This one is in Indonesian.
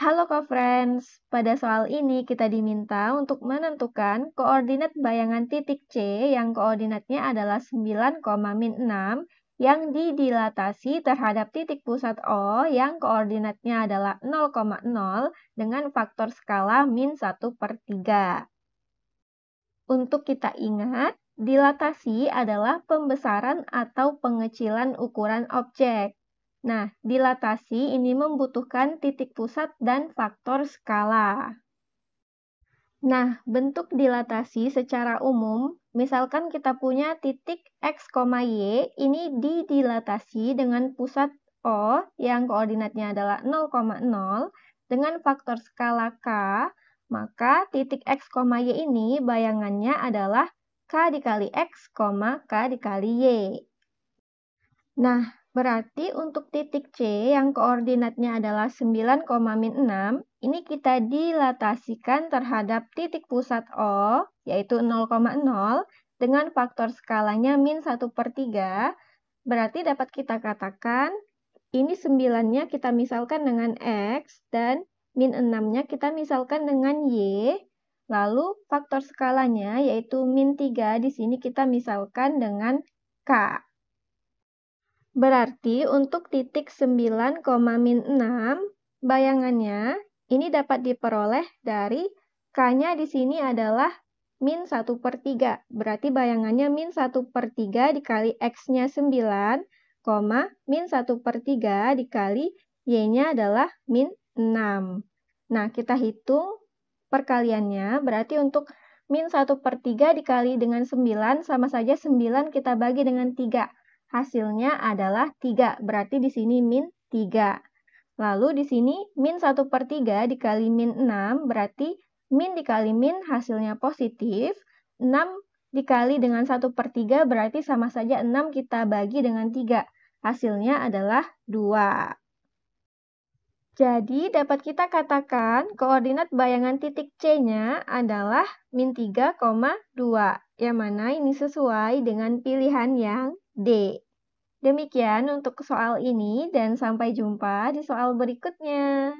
Halo co-friends, pada soal ini kita diminta untuk menentukan koordinat bayangan titik C yang koordinatnya adalah 9, 6 yang didilatasi terhadap titik pusat O yang koordinatnya adalah 0,0 dengan faktor skala min 1 per 3. Untuk kita ingat, dilatasi adalah pembesaran atau pengecilan ukuran objek. Nah, dilatasi ini membutuhkan titik pusat dan faktor skala. Nah, bentuk dilatasi secara umum, misalkan kita punya titik X, Y, ini didilatasi dengan pusat O yang koordinatnya adalah 0,0 dengan faktor skala K, maka titik X, Y ini bayangannya adalah K dikali X, K dikali Y. Nah, Berarti untuk titik C yang koordinatnya adalah 9, 6, ini kita dilatasikan terhadap titik pusat O, yaitu 0,0, dengan faktor skalanya min 1 per 3. Berarti dapat kita katakan, ini 9-nya kita misalkan dengan X, dan min 6-nya kita misalkan dengan Y. Lalu faktor skalanya yaitu min 3 di sini kita misalkan dengan K. Berarti untuk titik 9, 6, bayangannya ini dapat diperoleh dari K-nya di sini adalah min 1 per 3. Berarti bayangannya min 1 per 3 dikali X-nya 9, min 1 per 3 dikali Y-nya adalah min 6. Nah, kita hitung perkaliannya. Berarti untuk min 1 per 3 dikali dengan 9, sama saja 9 kita bagi dengan 3 hasilnya adalah 3. Berarti di sini min 3. Lalu di sini min 1 per 3 dikali min 6, berarti min dikali min hasilnya positif. 6 dikali dengan 1 per 3 berarti sama saja 6 kita bagi dengan 3. Hasilnya adalah 2. Jadi dapat kita katakan koordinat bayangan titik C-nya adalah min 3,2. Yang mana ini sesuai dengan pilihan yang D. Demikian untuk soal ini dan sampai jumpa di soal berikutnya.